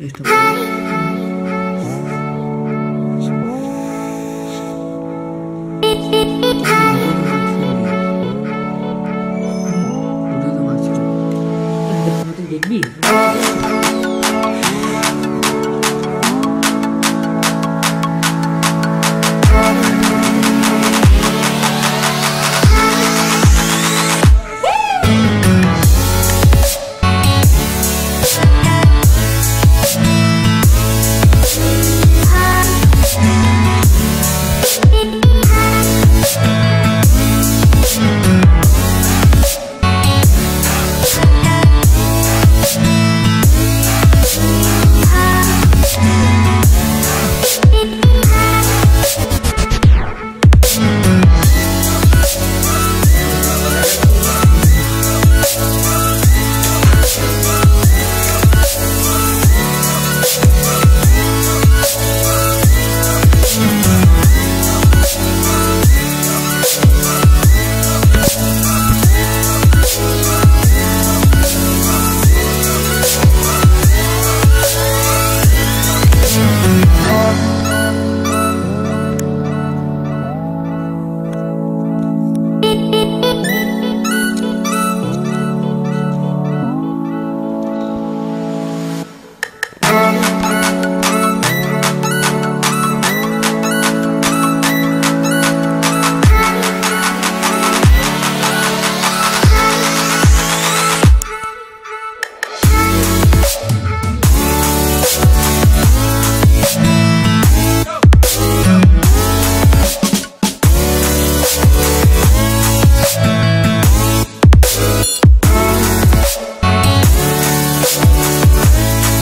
Listo.